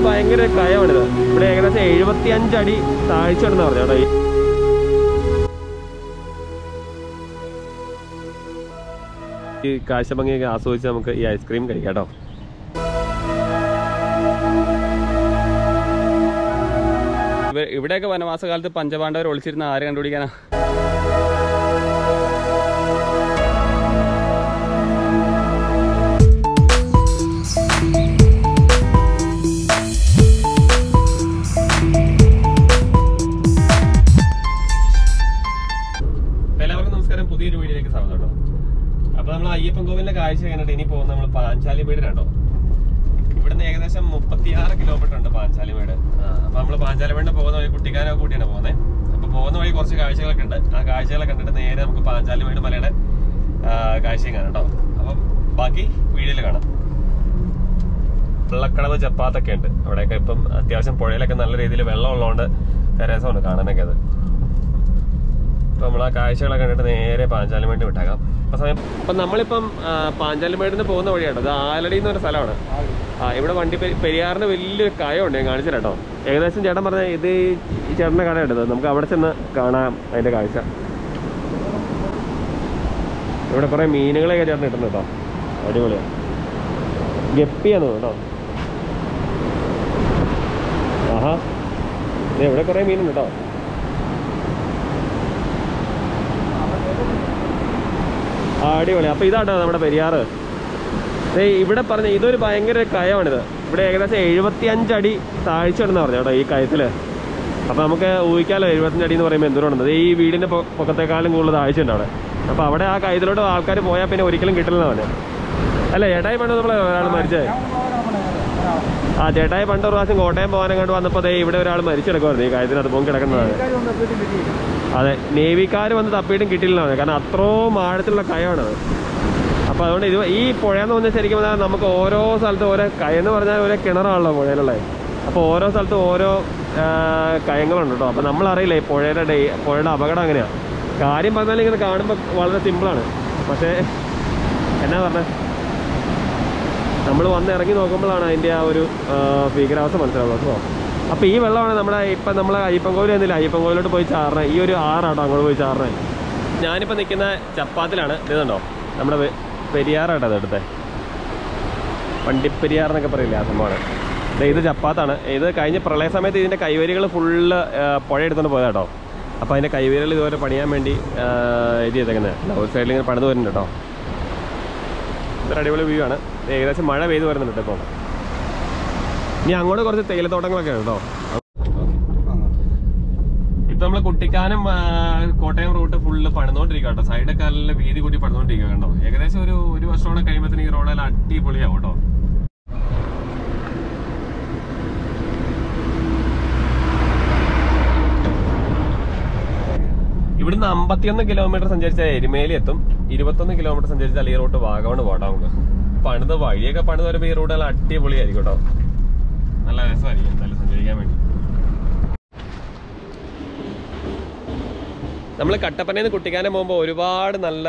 ഇത് ഭയങ്കര കയമാണിത്. ഇവിടെ ഏകദേശം എഴുപത്തി അഞ്ചടി താഴ്ച ഉണ്ടെന്ന് പറഞ്ഞു കേട്ടോ ഈ കാശഭംഗിയൊക്കെ ആസ്വദിച്ച് നമുക്ക് ഈ ഐസ്ക്രീം കഴിക്കാം ഇവിടെയൊക്കെ വനവാസകാലത്ത് പഞ്ചപാണ്ഡവർ ഒളിച്ചിരുന്ന ആരെ കണ്ടുപിടിക്കാനാ? കാഴ്ചയും കാണാം കേട്ടോ. അപ്പം ബാക്കി വീഡിയോയിൽ കാണാം. വെള്ളക്കടവ് ചപ്പാത്തൊക്കെ ഉണ്ട്. അവിടെയൊക്കെ ഇപ്പം അത്യാവശ്യം പുഴയിലൊക്കെ നല്ല രീതിയിൽ വെള്ളം ഉള്ളതുകൊണ്ട് രസമുണ്ട് കാണാനൊക്കെ അത്. ഇപ്പം നമ്മൾ ആ കാഴ്ചകളൊക്കെ കണ്ടിട്ട് നേരെ പാഞ്ചാലിമേട് വിട്ടേക്കാം. അപ്പം സമയം അപ്പം നമ്മളിപ്പം ആ, പാഞ്ചാലിമേടിന് പോകുന്ന വഴിയാണ് ഇത് ആലടി എന്ന് പറഞ്ഞ സ്ഥലമാണ്. ആ ഇവിടെ വണ്ടി പെരിയാറിന് വലിയൊരു കയമുണ്ട്. ഞാൻ കാണിച്ചു കേട്ടോ. ഏകദേശം ചേട്ടൻ പറഞ്ഞ ഇത് ഈ ചേട്ടന്റെ കടയുണ്ട്. നമുക്ക് അവിടെ ചെന്ന് കാണാം അതിന്റെ കാഴ്ച. ഇവിടെ കുറെ മീനുകളെ കയറി ഇട്ടുണ്ട് കേട്ടോ. അടിപൊളിയാണ് ഗപ്പിയാന്ന് കേട്ടോ. ആഹാ. ഇവിടെ കുറെ മീനുണ്ട് കേട്ടോ. അടിപൊളി. അപ്പൊ ഇതാട്ടോ നമ്മുടെ പെരിയാറ്. ഇവിടെ പറഞ്ഞ ഇതൊരു ഭയങ്കര കയമാണിത്. ഇവിടെ ഏകദേശം എഴുപത്തി അഞ്ചടി താഴ്ച ഉണ്ടെന്ന് പറഞ്ഞു കേട്ടോ ഈ കയത്തിൽ. അപ്പൊ നമുക്ക് ഊഹിക്കാലോ എഴുപത്തഞ്ച് അടി എന്ന് പറയുമ്പോൾ എന്തോരാണെന്ന് ഈ വീടിന്റെ പൊക്കത്തെക്കാളും കൂടുതൽ താഴ്ച ഉണ്ട് അവിടെ. അപ്പൊ അവിടെ ആ കൈതലോട്ട് ആൾക്കാർ പോയാൽ പിന്നെ ഒരിക്കലും കിട്ടില്ല അവന് അല്ല ചേട്ടായി പണ്ട് നമ്മൾ ഒരാൾ മരിച്ചേ ആ ചേട്ടായി പണ്ട് ഒരു പ്രാവശ്യം കോട്ടയം പോകാനെങ്ങാണ്ട് വന്നപ്പോൾ ദേ ഇവിടെ ഒരാൾ മരിച്ചെടുക്കുമായിരുന്നു ഈ കാര്യത്തിനകത്ത് പോകും കിടക്കുന്നതാണ്. അതെ നേവിക്കാർ വന്ന് തപ്പിയിട്ടും കിട്ടില്ല കാരണം അത്രയും ആഴത്തിലുള്ള കയമാണ് അപ്പൊ അതുകൊണ്ട് ഇത് ഈ പുഴയെന്ന് പറഞ്ഞാൽ ശരിക്കും നമുക്ക് ഓരോ സ്ഥലത്തും ഓരോ കയെന്ന് പറഞ്ഞാൽ ഓരോ കിണറാണല്ലോ പുഴയിലുള്ളത് അപ്പോൾ ഓരോ സ്ഥലത്തും ഓരോ കയങ്ങളുണ്ട് കേട്ടോ അപ്പൊ നമ്മളറിയില്ല ഈ പുഴയുടെ ഡേ പുഴയുടെ അപകടം അങ്ങനെയാണ് കാര്യം പറഞ്ഞാൽ ഇങ്ങനെ കാണുമ്പോൾ വളരെ സിമ്പിളാണ് പക്ഷേ എന്നാ പറഞ്ഞത് നമ്മൾ വന്ന് ഇറങ്ങി നോക്കുമ്പോഴാണ് അതിന്റെ ആ ഒരു ഭീകരാവസ്ഥ മനസ്സിലാവുന്നത് അപ്പോൾ ഈ വെള്ളമാണ് നമ്മുടെ ഇപ്പം നമ്മൾ അയ്യപ്പൻ കോവിൽ എന്നില്ല. അയ്യപ്പൻ കോവിലോട്ട് പോയി ചാറണേ ഈ ഒരു ആറാട്ടോ അങ്ങോട്ട് പോയി ചാറണേ ഞാനിപ്പോൾ നിൽക്കുന്ന ചപ്പാത്തിലാണ്. ഇതുണ്ടോ നമ്മുടെ പെരിയാറാട്ടോ അത് എടുത്തേ. വണ്ടിപ്പെരിയാർ എന്നൊക്കെ പറയില്ലേ ആ സംഭവമാണ്. ഇത് ചപ്പാത്താണ്. ഇത് കഴിഞ്ഞ പ്രളയ സമയത്ത് ഇതിന്റെ കൈവരികൾ ഫുള്ള് പുഴ എടുത്തുകൊണ്ട് പോയതാട്ടോ. അപ്പോൾ അതിന്റെ കൈവരികൾ ഇതുപോലെ പണിയാൻ വേണ്ടി ഇത് ചെയ്തേക്കുന്നത് ഒരു സൈഡിൽ ഇങ്ങനെ പണിത് വരുന്നുണ്ട് കേട്ടോ ഇതൊരു അടിപൊളി വ്യൂ ആണ്. ഏകദേശം മഴ പെയ്ത് വരുന്നുണ്ട് ഇപ്പോൾ ഇനി അങ്ങോട്ട് കുറച്ച് തേയിലത്തോട്ടങ്ങളൊക്കെ ഉണ്ട് കേട്ടോ ഇപ്പൊ നമ്മൾ കുട്ടിക്കാനം കോട്ടയം റൂട്ട് ഫുള്ള് പണിതുകൊണ്ടിരിക്കുക കേട്ടോ സൈഡൊക്കെ നല്ല വീതി കൂട്ടി പണിതുകൊണ്ടിരിക്കുക കേട്ടോ ഏകദേശം ഒരു ഒരു വർഷത്തോടെ കഴിയുമ്പോഴത്തേന് ഈ റോഡെല്ലാം അടിപൊളിയാവും കേട്ടോ ഇവിടുന്ന് അമ്പത്തിയൊന്ന് കിലോമീറ്റർ സഞ്ചരിച്ചാൽ എരുമേലി എത്തും. ഇരുപത്തൊന്ന് കിലോമീറ്റർ സഞ്ചരിച്ചാൽ ഈ റൂട്ട് വാഗമണ് നമുക്ക് പണിത് വഴിയൊക്കെ പണിത് വരുമ്പോൾ ഈ റൂട്ട് നല്ല അടിപൊളിയായിരിക്കും കേട്ടോ. നല്ല രസമായിരിക്കും എന്തായാലും സഞ്ചരിക്കാൻ വേണ്ടി. നമ്മൾ കട്ടപ്പനയിൽ നിന്ന് കുട്ടിക്കാനം പോകുമ്പോൾ ഒരുപാട് നല്ല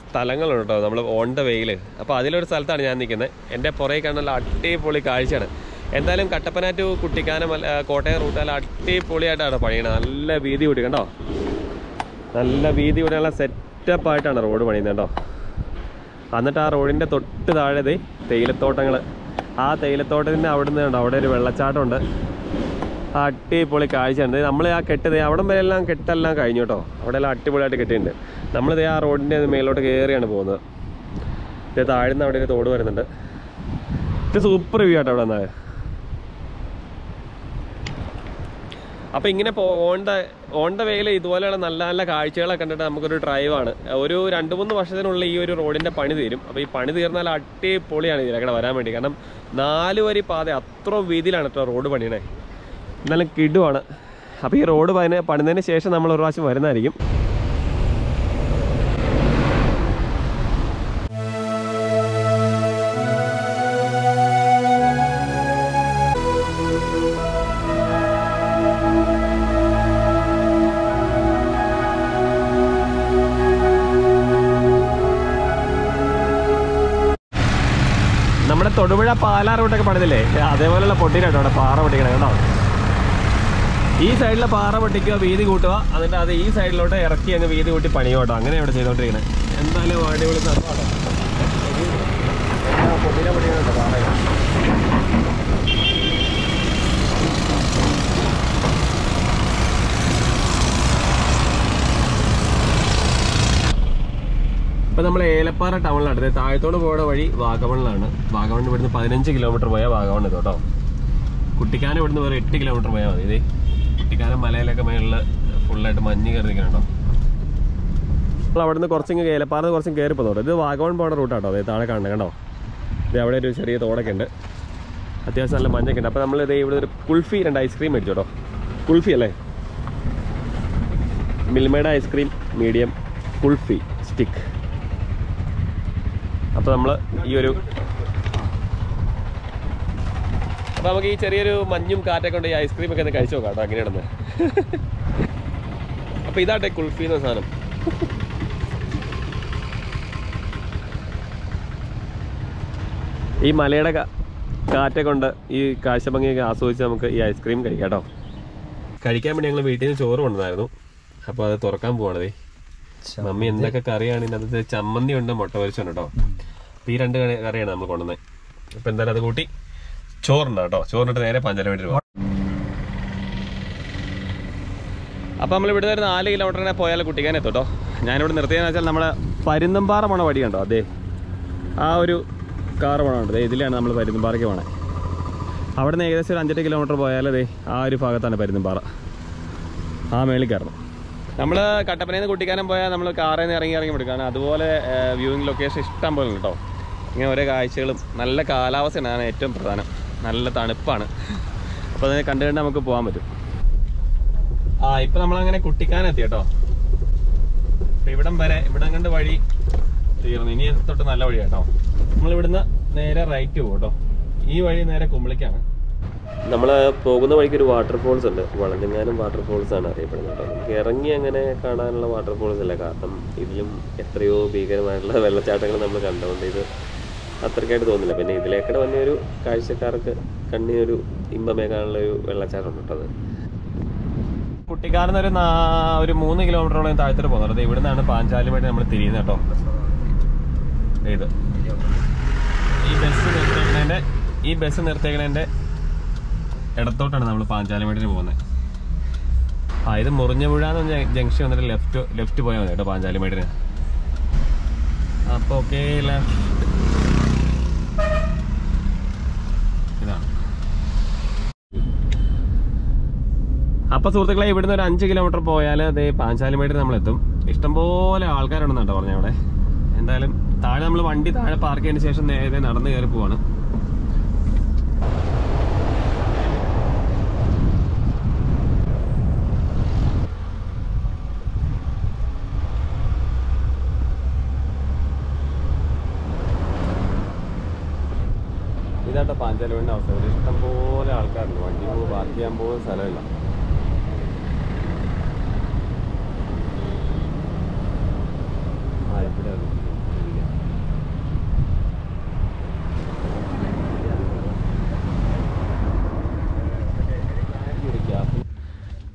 സ്ഥലങ്ങളുണ്ട് കേട്ടോ. നമ്മൾ ഓൺ ദ വെയിൽ അപ്പോൾ അതിലൊരു സ്ഥലത്താണ് ഞാൻ നിൽക്കുന്നത് എന്റെ പുറകെ കാണുന്ന അടിപൊളി കാഴ്ചയാണ്. എന്തായാലും കട്ടപ്പന ടു കുട്ടിക്കാനം കോട്ടയം റൂട്ട് നല്ല അടിപൊളിയായിട്ടാണ് പണിയണത് നല്ല വീതി കൂട്ടി കണ്ടോ? നല്ല വീതി കൂടെയുള്ള സെറ്റപ്പായിട്ടാണ് റോഡ് പണിയുന്നത് കേട്ടോ. എന്നിട്ട് ആ റോഡിന്റെ തൊട്ട് താഴെ തേയിലത്തോട്ടങ്ങൾ ആ തേയിലത്തോട്ടത്തിന്റെ അവിടെ നിന്ന് കണ്ടോ അവിടെ ഒരു വെള്ളച്ചാട്ടമുണ്ട്. ആ അടിപൊളി കാഴ്ചയുണ്ട് നമ്മൾ ആ കെട്ടത് അവിടം വരെ എല്ലാം കെട്ടെല്ലാം കഴിഞ്ഞു കേട്ടോ. അവിടെ എല്ലാം അടിപൊളിയായിട്ട് കെട്ടിയിട്ടുണ്ട്. നമ്മളിത് ആ റോഡിന്റെ മേലോട്ട് കയറിയാണ് പോകുന്നത്. ഇത് താഴ്ന്ന് അവിടെ ഒരു തോട് വരുന്നുണ്ട്. ഇത് സൂപ്പർ വ്യൂ ആട്ടോ അവിടെ നിന്നാൽ അപ്പോൾ ഇങ്ങനെ ഓൺ ദ ഓൺ ദ വേയിൽ ഇതുപോലെയുള്ള നല്ല നല്ല കാഴ്ചകളൊക്കെ കണ്ടിട്ട് നമുക്കൊരു ഡ്രൈവാണ് ഒരു രണ്ട് മൂന്ന് വർഷത്തിനുള്ളിൽ ഈ ഒരു റോഡിന്റെ പണി തീരും. അപ്പോൾ ഈ പണി തീർന്നാൽ അടിപൊളിയാണ് ഇതിലൂടെ വരാൻ വേണ്ടി. കാരണം നാല് വരി പാത അത്ര വീതിയിലാണ് കേട്ടോ റോഡ് പണിയണേ. എന്നാലും കിടുവാണ്. അപ്പോൾ ഈ റോഡ് പണി പണിതതിന് ശേഷം നമ്മൾ ഒരു പ്രാവശ്യം വരുന്നതായിരിക്കും. തൊടുപുഴ പാലാ റൂട്ടൊക്കെ പണിതില്ലേ? അതേപോലെയുള്ള പൊട്ടിയിട്ടോ അവിടെ പാറ പൊട്ടിക്കണം കേട്ടോ ഈ സൈഡിലെ പാറ പൊട്ടിക്കുക വീതി കൂട്ടുക അതിന്റെ അത് ഈ സൈഡിലോട്ട് ഇറക്കി അങ്ങ് വീതി കൂട്ടി പണിയോട്ടോ അങ്ങനെ ഇവിടെ ചെയ്തോണ്ടിരിക്കുന്നത് എന്തായാലും അടിപൊളി സംഭവമാണ് ഏലപ്പാറ ടൗണിലാണ് അതായത് താഴത്തോട് പോകുന്ന വഴി വാഗമണിലാണ്. വാഗമൺ ഇവിടുന്ന് പതിനഞ്ച് കിലോമീറ്റർ പോയാൽ വാഗമൺ ഇത് കേട്ടോ കുട്ടിക്കാനം ഇവിടുന്ന് വേറെ എട്ട് കിലോമീറ്റർ പോയാൽ മതി. ഇതേ കുട്ടിക്കാനം മലയിലൊക്കെ മേളിൽ ഫുള്ളായിട്ട് മഞ്ഞ് കയറി നിൽക്കണോ നമ്മൾ നിന്ന് കുറച്ചിങ്ങ് ഏലപ്പാറ കുറച്ചും കയറി ഇത് വാഗമൺ പോകുന്ന റൂട്ടാട്ടോ അതെ താഴെ കാണുന്നത് കണ്ടോ? ഇത് അവിടെ ഒരു ചെറിയ തോടൊക്കെ ഉണ്ട്. അത്യാവശ്യം നല്ല മഞ്ഞൊക്കെ ഉണ്ട്. അപ്പോൾ നമ്മൾ ഇതേ ഇവിടെ ഒരു കുൾഫി രണ്ട് ഐസ്ക്രീം മേടിച്ചു കേട്ടോ കുൾഫി അല്ലേ? മിൽമയുടെ ഐസ്ക്രീം മീഡിയം കുൾഫി സ്റ്റിക്ക് അപ്പോൾ നമ്മൾ ഈ ഒരു അപ്പോൾ നമുക്ക് ഈ ചെറിയൊരു മഞ്ഞും കാറ്റൊക്കെ ഉണ്ട് ഈ ഐസ്ക്രീം ഒക്കെ ഒന്ന് കഴിച്ചു നോക്കാം കേട്ടോ അങ്ങനെയാണെന്ന് അപ്പോൾ ഇതാട്ടെ കുൾഫി എന്ന സാധനം. ഈ മലയുടെ കാറ്റൊക്കെ കൊണ്ട് ഈ കാഴ്ചഭംഗിയൊക്കെ ആസ്വദിച്ച് നമുക്ക് ഈ ഐസ്ക്രീം കഴിക്കാം കേട്ടോ. കഴിക്കാൻ വേണ്ടി ഞങ്ങൾ വീട്ടിൽ നിന്ന് ചോറ് കൊണ്ടുവന്നായിരുന്നു. അപ്പോൾ അത് തുറക്കാൻ പോവാണതേ മമ്മി എന്തൊക്കെ കറിയാണ് ഇതിനകത്ത് ചമ്മന്തി ഉണ്ട് മുട്ട പൊരിച്ചുണ്ട് കേട്ടോ. അപ്പൊ ഈ രണ്ട് കറി- കറിയാണ് നമ്മൾ കൊണ്ടുവന്നത് അപ്പം എന്തായാലും അത് കൂട്ടി ചോറുണ്ട് കേട്ടോ. ചോറിനിട്ട് നേരെ പഞ്ചാര വേണ്ടി പോകാം അപ്പോൾ നമ്മൾ ഇവിടെ നിന്ന് നാല് കിലോമീറ്ററിനെ പോയാൽ കുട്ടിക്കാൻ എത്തും കേട്ടോ. ഞാനിവിടെ നിർത്തിയെന്ന് വെച്ചാൽ നമ്മൾ പരുന്തമ്പാറ പോണ വഴി കണ്ടോ അതെ. ആ ഒരു കാർ പോണുണ്ട് ഇതിലാണ് നമ്മൾ പരുന്തമ്പാറയ്ക്ക് പോണേ. അവിടെ നിന്ന് ഏകദേശം ഒരു അഞ്ചെട്ട് കിലോമീറ്റർ പോയാൽ അതെ ആ ഒരു ഭാഗത്താണ് പരുന്തമ്പാറ ആ മേളിൽ കയറണം. നമ്മൾ കട്ടപ്പനയിൽ നിന്ന് കുട്ടിക്കാനം പോയാൽ നമ്മൾ കാറിൽ നിന്ന് ഇറങ്ങി ഇറങ്ങി എടുക്കുകയാണ് അതുപോലെ വ്യൂയിങ് ലൊക്കേഷൻ ഇഷ്ടം പോലെ കേട്ടോ. ഇങ്ങനെ ഓരോ കാഴ്ചകളും നല്ല കാലാവസ്ഥയാണ് ഏറ്റവും പ്രധാനം. നല്ല തണുപ്പാണ്. അപ്പോൾ അതിനെ കണ്ടു കണ്ട് നമുക്ക് പോകാൻ പറ്റും. ആ ഇപ്പം നമ്മളങ്ങനെ കുട്ടിക്കാനെത്തി കേട്ടോ. അപ്പം ഇവിടം വരെ ഇവിടം കണ്ട് വഴി തീർന്നു. ഇനി തൊട്ട് നല്ല വഴി കേട്ടോ. നമ്മൾ ഇവിടുന്ന് നേരെ റൈറ്റ് പോകും കേട്ടോ. ഈ വഴി നേരെ കുമ്പളിക്കാണ്. നമ്മൾ പോകുന്ന വഴിക്ക് ഒരു വാട്ടർഫോൾസ് ഉണ്ട്. വളഞ്ഞങ്ങാനം വാട്ടർഫോൾസ് ആണ് അറിയപ്പെടുന്നത് നമുക്ക് ഇറങ്ങി അങ്ങനെ കാണാനുള്ള വാട്ടർഫോൾസ് അല്ല. കാരണം ഇതിലും എത്രയോ ഭീകരമായിട്ടുള്ള വെള്ളച്ചാട്ടങ്ങൾ നമ്മൾ കണ്ടുകൊണ്ട് ഇത് അത്രയ്ക്കായിട്ട് തോന്നില്ല പിന്നെ ഇതിലേക്കൂടെ ഒരു കാഴ്ചക്കാർക്ക് കണ്ണിനൊരു ഇമ്പമേകാനുള്ള ഒരു വെള്ളച്ചാട്ടം ഉണ്ട് കുട്ടിക്കാലം ഒരു ഒരു മൂന്ന് കിലോമീറ്ററോളം താഴ്ത്തിട്ട് പോകുന്നത്. ഇവിടെ നിന്നാണ് പാഞ്ചാലുമായിട്ട് നമ്മൾ തിരിയുന്നത് കേട്ടോ. ഇത്. ഈ ബസ് നിർത്തേക്കുന്നതിന്റെ ഈ ബസ് നിർത്തേക്കുന്നതിന്റെ ഇടത്തോട്ടാണ് നമ്മൾ പാഞ്ചാലുമായിട്ട് പോകുന്നത്. ആ ഇത് മുറിഞ്ഞപുഴ എന്ന് പറഞ്ഞ ജംഗ്ഷൻ വന്നിട്ട് ലെഫ്റ്റ് ലെഫ്റ്റ് പോയാൽ മതി കേട്ടോ പാഞ്ചാലിമേട്ടിന് അപ്പോൾ ഓക്കെ ലെഫ്റ്റ് ഇതാണ് അപ്പൊ സുഹൃത്തുക്കളെ ഇവിടുന്ന് ഒരു അഞ്ച് കിലോമീറ്റർ പോയാൽ അതേ നമ്മൾ എത്തും ഇഷ്ടംപോലെ ആൾക്കാരുണ്ടെന്നാട്ടോ പറഞ്ഞ അവിടെ. എന്തായാലും താഴെ നമ്മൾ വണ്ടി താഴെ പാർക്ക് ചെയ്തതിന് ശേഷം നേരെ നടന്ന് കയറി പോവാണ്. ഇതാട്ടോ പാഞ്ചാലിമേടിന്റെ അവസ്ഥ. ഇഷ്ടംപോലെ ആൾക്കാരുണ്ട്. വണ്ടി പോകുമ്പോൾ പാർക്ക് ചെയ്യാൻ പോകുന്ന സ്ഥലമില്ല.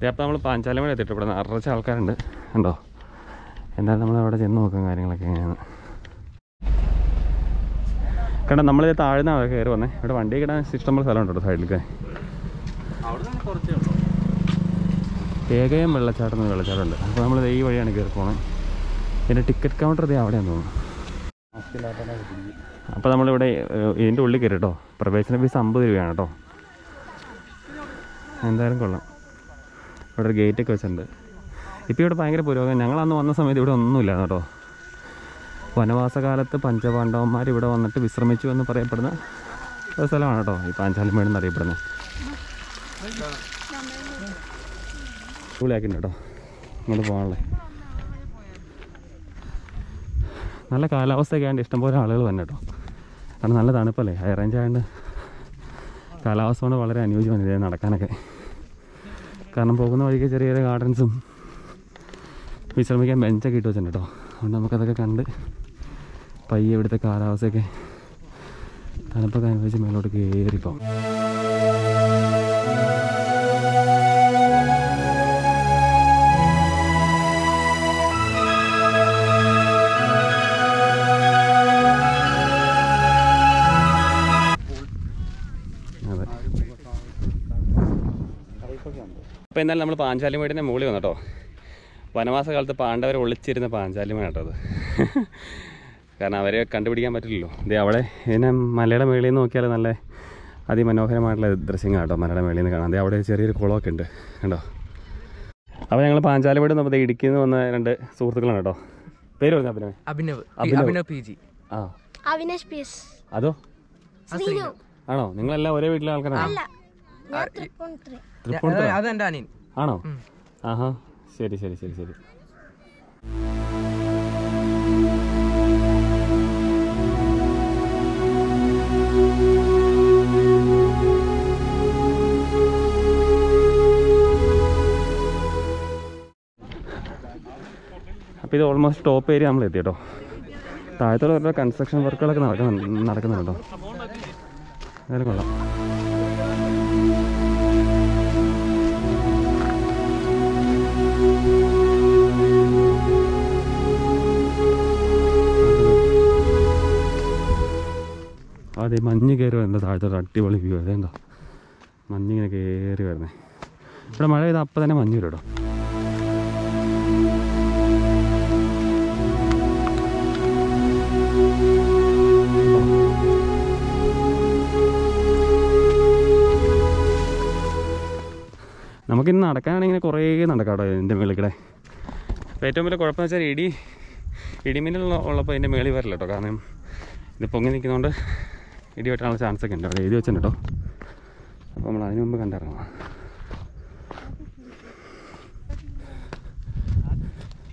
അപ്പം നമ്മൾ പാഞ്ചാലം വഴി എത്തിയിട്ട് ഇവിടെ നിറച്ച ആൾക്കാരുണ്ട്. ഉണ്ടോ എന്തായാലും നമ്മൾ അവിടെ ചെന്ന് നോക്കും കാര്യങ്ങളൊക്കെ എങ്ങനെയാണ്. കണ്ട നമ്മൾ താഴ്ന്ന കയറി വന്നേ. ഇവിടെ വണ്ടി കിടാൻ ഇഷ്ടംപോലെ സ്ഥലമുണ്ട് കേട്ടോ സൈഡിലേക്ക്. ഏകയം വെള്ളച്ചാട്ടം വെള്ളച്ചാട്ടം വെള്ളച്ചാട്ടമുണ്ട്. അപ്പോൾ നമ്മൾ ഈ വഴിയാണ് കയറി പോണേ. പിന്നെ ടിക്കറ്റ് കൗണ്ടർ ഇതേ അവിടെയാണ് തോന്നുന്നു. അപ്പോൾ നമ്മളിവിടെ ഇതിന്റെ ഉള്ളിൽ കയറി കേട്ടോ. പ്രവേശന ഫീസ് അമ്പത് രൂപയാണ് കേട്ടോ. എന്തായാലും കൊള്ളാം. ഇവിടെ ഒരു ഗേറ്റൊക്കെ വെച്ചിട്ടുണ്ട്. ഇപ്പോൾ ഇവിടെ ഭയങ്കര പുരോഗമനം. ഞങ്ങളന്ന് വന്ന സമയത്ത് ഇവിടെ ഒന്നുമില്ല കേട്ടോ. വനവാസകാലത്ത് പഞ്ചപാണ്ഡവന്മാർ ഇവിടെ വന്നിട്ട് വിശ്രമിച്ചു എന്ന് പറയപ്പെടുന്ന ഒരു സ്ഥലമാണ് കേട്ടോ ഈ പാഞ്ചാലിമേട് എന്നറിയപ്പെടുന്നത് അടിപൊളിയാക്കിയിട്ടുണ്ട് കേട്ടോ. ഇങ്ങോട്ട് പോകാനുള്ളത് നല്ല കാലാവസ്ഥയൊക്കെ ആയതുകൊണ്ട് ഇഷ്ടംപോലെ ആളുകൾ വന്നെ കേട്ടോ. കാരണം നല്ല തണുപ്പല്ലേ? ഹൈ ആയതുകൊണ്ട് കാലാവസ്ഥ കൊണ്ട് വളരെ അനുയോജ്യമാണ് ഇതേ നടക്കാനൊക്കെ. കാരണം പോകുന്ന വഴിക്ക് ചെറിയ ചെറിയ ഗാർഡൻസും വിശ്രമിക്കാൻ ബെഞ്ചൊക്കെ ഇട്ട് വെച്ചിട്ടുണ്ട് കേട്ടോ അതുകൊണ്ട് നമുക്കതൊക്കെ കണ്ട് പയ്യെ ഇവിടുത്തെ കാലാവസ്ഥയൊക്കെ തണുപ്പൊക്കെ അനുഭവിച്ച് മേലോട്ട് കയറിപ്പോ അപ്പോൾ എന്നാലും നമ്മൾ പാഞ്ചാലിമേടിന്റെ മുകളിൽ വന്നട്ടോ വനവാസ കാലത്ത് പാണ്ഡവരെ ഒളിച്ചിരുന്ന പാഞ്ചാലിമേട് കേട്ടോ അത് കാരണം അവരെ കണ്ടുപിടിക്കാൻ പറ്റില്ലല്ലോ. ഇതേ അവിടെ ഇതിനെ മലയുടെ മേളിൽ നിന്ന് നോക്കിയാൽ നല്ല അതിമനോഹരമായിട്ടുള്ള ദൃശ്യങ്ങൾ കേട്ടോ മലയുടെ മേളിൽ നിന്ന് കാണാം അതേ അവിടെ ചെറിയൊരു കുളമൊക്കെ ഉണ്ട്. കേട്ടോ അപ്പോൾ ഞങ്ങൾ പാഞ്ചാലിമേട് നമ്മൾ ഇടുക്കിയിൽ നിന്ന് വന്ന രണ്ട് സുഹൃത്തുക്കളാണ് കേട്ടോ. പേര് പറഞ്ഞാൽ പിന്നെ Abhinav. Abhinav. Abhinav P G. ആ. Avinash P S. അതോ? ആണോ? നിങ്ങളെല്ലാം ഒരേ വീട്ടിലെ ആൾക്കാരാണോ? തൃപ്പൂണിത്തുറ. അതെന്റെ അനിയൻ. ആണോ? ആഹാ ശരി ശരി ശരി ശരി. അപ്പോൾ ഇത് ഓൾമോസ്റ്റ് ടോപ്പ് ഏരിയ നമ്മൾ എത്തി കേട്ടോ താഴത്തോടെ കൺസ്ട്രക്ഷൻ വർക്കുകളൊക്കെ നടക്കുന്നുണ്ട് നടക്കുന്നുണ്ടോ കേട്ടോ. കൊള്ളാം. അതെ മഞ്ഞ് കയറി വരുന്നത് താഴത്തോട്ട് അടിപൊളി വ്യൂ അതേണ്ടോ മഞ്ഞിങ്ങനെ കയറി വരുന്നേ. ഇവിടെ മഴ പെയ്താൽ അപ്പം തന്നെ മഞ്ഞ് വരും കേട്ടോ. നമുക്കിന്ന് നടക്കാനാണെങ്കിൽ കുറേ നടക്കാം കേട്ടോ ഇതിന്റെ മുകളിൽ കൂടെ. ഏറ്റവും വലിയ കുഴപ്പമെന്ന് വെച്ചാൽ ഇടി ഇടിമിന്നലുള്ള ഉള്ളപ്പോൾ ഇതിന്റെ മേളിൽ വരില്ല കേട്ടോ. കാരണം ഇത് പൊങ്ങി നിൽക്കുന്നതുകൊണ്ട് ഇടി വെട്ടാനുള്ള ചാൻസ് ഒക്കെ ഉണ്ട്. അവിടെ എഴുതി വെച്ചിട്ടുണ്ട് കേട്ടോ അപ്പോൾ നമ്മൾ അതിനു മുമ്പ് കണ്ടിറങ്ങാം.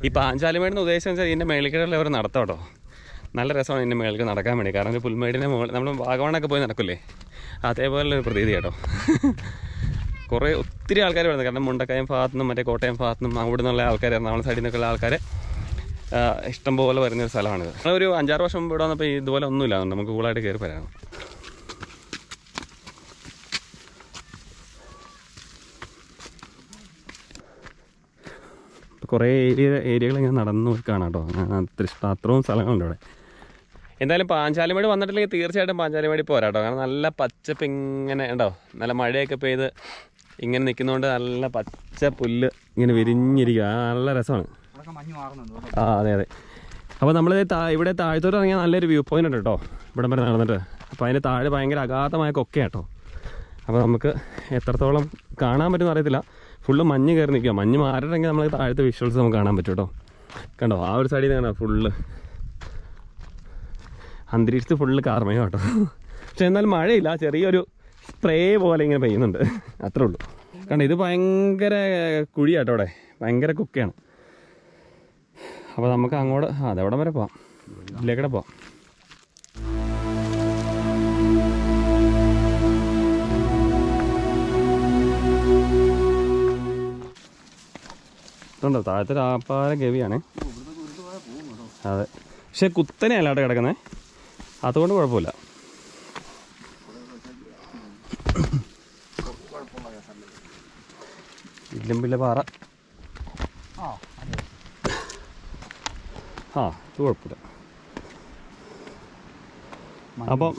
ഈ പാഞ്ചാലിമേടിന്ന് ഉദ്ദേശം വെച്ചാൽ ഇതിന്റെ മേളിക്കടയിൽ അവർ കേട്ടോ നല്ല രസമാണ് ഇതിന്റെ മേളിൽ നടക്കാൻ വേണ്ടി. കാരണം ഒരു പുൽമേടിന്റെ മുകളിൽ നമ്മൾ വാഗമണൊക്കെ പോയി നടക്കില്ലേ അതേപോലെ ഒരു പ്രതീതി കേട്ടോ. കുറേ ഒത്തിരി ആൾക്കാർ വരുന്നത് കാരണം മുണ്ടക്കയം ഭാഗത്തുനിന്നും മറ്റേ കോട്ടയം ഭാഗത്തുനിന്നും അവിടെ നിന്നുള്ള ആൾക്കാർ എറണാകുളം സൈഡിൽ നിന്നൊക്കെയുള്ള ആൾക്കാർ ഇഷ്ടം പോലെ വരുന്നൊരു സ്ഥലമാണിത്. ഒരു അഞ്ചാറ് വർഷം ഇവിടെ വന്നപ്പോൾ ഇതുപോലെ ഒന്നുമില്ല നമുക്ക് കൂളായിട്ട് കയറി വരാം. കുറേ ഏരിയ ഏരിയകൾ ഇങ്ങനെ നടന്നു കാണാം കേട്ടോ. അത്ര അത്രയും സ്ഥലങ്ങളുണ്ട് ഇവിടെ. എന്തായാലും പാഞ്ചാലിമേട് വന്നിട്ടില്ലെങ്കിൽ തീർച്ചയായിട്ടും പാഞ്ചാലിമേടി പോരാ കേട്ടോ കാരണം നല്ല പച്ചപ്പ് ഇങ്ങനെ ഉണ്ടോ? നല്ല മഴയൊക്കെ പെയ്ത് ഇങ്ങനെ നിൽക്കുന്നതുകൊണ്ട് നല്ല പച്ച പുല്ല് ഇങ്ങനെ വിരിഞ്ഞിരിക്കുക നല്ല രസമാണ്. ആ അതെ അതെ. അപ്പോൾ നമ്മൾ ഇവിടെ താഴത്തോട്ട് ഇറങ്ങിയാൽ നല്ലൊരു വ്യൂ പോയിന്റ് ഉണ്ട് കേട്ടോ. ഇവിടം വരെ നടന്നിട്ട്. അപ്പോൾ അതിന്റെ താഴെ ഭയങ്കര അഗാധമായ കൊക്കയാട്ടോ അപ്പോൾ നമുക്ക് എത്രത്തോളം കാണാൻ പറ്റുമെന്ന് അറിയത്തില്ല. ഫുള്ള് മഞ്ഞ് കയറി നിൽക്കുക മഞ്ഞ് മാറിയിട്ടെങ്കിൽ നമ്മൾ താഴത്തെ വിഷ്വൽസ് നമുക്ക് കാണാൻ പറ്റും കേട്ടോ. കണ്ടോ? ആ ഒരു സൈഡിൽ നിന്ന് ഫുള്ള് അന്തരീക്ഷത്തിൽ ഫുള്ള് കാർമയോ കേട്ടോ. പക്ഷെ എന്നാലും മഴയില്ല. ചെറിയൊരു സ്പ്രേ പോലെ ഇങ്ങനെ പെയ്യുന്നുണ്ട്. അത്രേ ഉള്ളൂ. കണ്ടോ? ഇത് ഭയങ്കര കുഴിയാട്ടോ അവിടെ ഭയങ്കര കുക്കയാണ്. അപ്പോൾ നമുക്ക് അങ്ങോട്ട് ആ അതെവിടം വരെ പോവാം? ഇതിലേക്കൂടെ പോവാം. ഇതുണ്ടോ? താഴത്തെ രാപ്പാല ഗവിയാണ്. അതെ. പക്ഷെ കുത്തനെയല്ല അവിടെ കിടക്കുന്നത് അതുകൊണ്ട് കുഴപ്പമില്ല. ഇല്ലമ്പില്ല പാറ. ആ അത് കുഴപ്പമില്ല. അപ്പം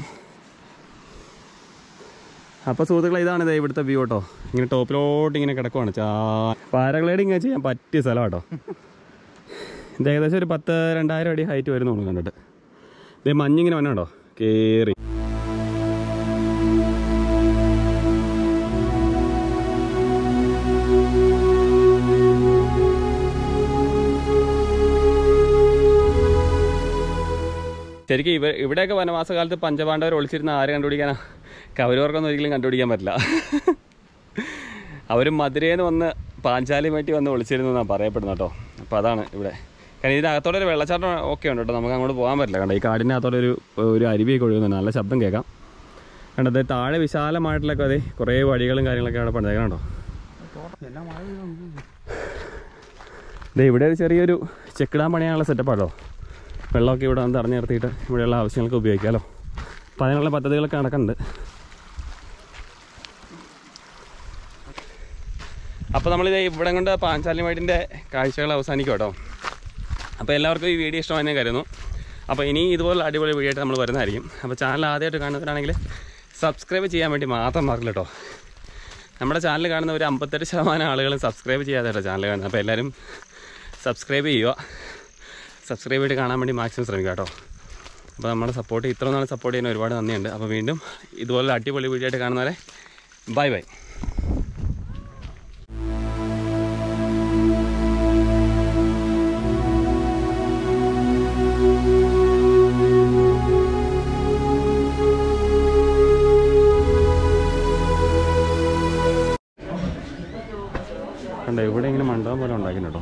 അപ്പോൾ സുഹൃത്തുക്കളെ ഇതാണ് ഇതേ ഇവിടുത്തെ വ്യൂ കേട്ടോ. ഇങ്ങനെ ടോപ്പിലോട്ട് ഇങ്ങനെ കിടക്കുവാണ്. ചാ പാരഗ്ലൈഡിങ് ചെയ്യാൻ പറ്റിയ സ്ഥലം കേട്ടോ. ഇത് ഏകദേശം ഒരു പത്ത് രണ്ടായിരം അടി ഹൈറ്റ് വരുന്നു തോന്നുന്നു കണ്ടിട്ട്. ഇത് മഞ്ഞിങ്ങനെ വന്നോ കേറി. ശരിക്കും ഇവ ഇവിടെയൊക്കെ വനവാസകാലത്ത് പഞ്ചപാണ്ഡവർ ഒളിച്ചിരുന്ന ആരെ കണ്ടുപിടിക്കാനാ? കൗരവർക്കൊന്നും ഒരിക്കലും കണ്ടുപിടിക്കാൻ പറ്റില്ല. അവർ മധുരയിൽ വന്ന് പാഞ്ചാലി വേണ്ടി വന്ന് ഒളിച്ചിരുന്നു എന്നാണ് പറയപ്പെടുന്നത് കേട്ടോ. അപ്പോൾ അതാണ് ഇവിടെ. കാരണം ഇതിനകത്തോടെ ഒരു വെള്ളച്ചാട്ടം ഒക്കെ ഉണ്ട് കേട്ടോ. നമുക്ക് അങ്ങോട്ട് പോകാൻ പറ്റില്ല. കണ്ടോ ഈ കാടിനകത്തോടെ ഒരു ഒരു അരുവിയൊക്കെ ഒഴുകുന്നുണ്ട്. നല്ല ശബ്ദം കേൾക്കാം. കണ്ടത് താഴെ വിശാലമായിട്ടുള്ളൊക്കെ അതെ കുറേ വഴികളും കാര്യങ്ങളൊക്കെ അവിടെ പണിതേക്കണം കേട്ടോ ഇവിടെ ഒരു ചെറിയൊരു ചെക്കിടാൻ പണിയാനുള്ള സെറ്റപ്പാട്ടോ വെള്ളമൊക്കെ ഇവിടെ വന്ന് തടഞ്ഞു നിർത്തിയിട്ട് ഇവിടെയുള്ള ആവശ്യങ്ങൾക്ക് ഉപയോഗിക്കാമല്ലോ. അപ്പോൾ അതിനുള്ള പദ്ധതികളൊക്കെ നടക്കുന്നുണ്ട്. അപ്പോൾ നമ്മളിത് ഇവിടെ കൊണ്ട് പാഞ്ചാലി വൈഡിന്റെ കാഴ്ചകൾ അവസാനിക്കും കേട്ടോ. അപ്പോൾ എല്ലാവർക്കും ഈ വീഡിയോ ഇഷ്ടമായെന്ന് കരുതുന്നു. അപ്പോൾ ഇനി ഇതുപോലെ അടിപൊളി വീഡിയോ ആയിട്ട് നമ്മൾ വരുന്നതായിരിക്കും. അപ്പോൾ ചാനൽ ആദ്യമായിട്ട് കാണുന്നവരാണെങ്കിൽ സബ്സ്ക്രൈബ് ചെയ്യാൻ വേണ്ടി മാത്രം മറക്കില്ല കേട്ടോ. നമ്മുടെ ചാനൽ കാണുന്ന ഒരു അമ്പത്തെട്ട് ശതമാനം ആളുകളും സബ്സ്ക്രൈബ് ചെയ്യാതെ കേട്ടോ ചാനൽ കാണുന്നത്. അപ്പോൾ എല്ലാവരും സബ്സ്ക്രൈബ് ചെയ്യുക. സബ്സ്ക്രൈബ് ചെയ്തിട്ട് കാണാൻ വേണ്ടി മാക്സിമം ശ്രമിക്കുക കേട്ടോ. അപ്പോൾ നമ്മളെ സപ്പോർട്ട് ഇത്ര നാളെ സപ്പോർട്ട് ചെയ്യുന്ന ഒരുപാട് നന്ദിയുണ്ട്. അപ്പോൾ വീണ്ടും ഇതുപോലെ അടിപൊളി വീഡിയോ കാണുന്നവരെ ബൈ ബൈ കണ്ടോ ഇവിടെ ഇങ്ങനെ മണ്ഡപം പോലെ ഉണ്ടാക്കിയിട്ടുണ്ടോ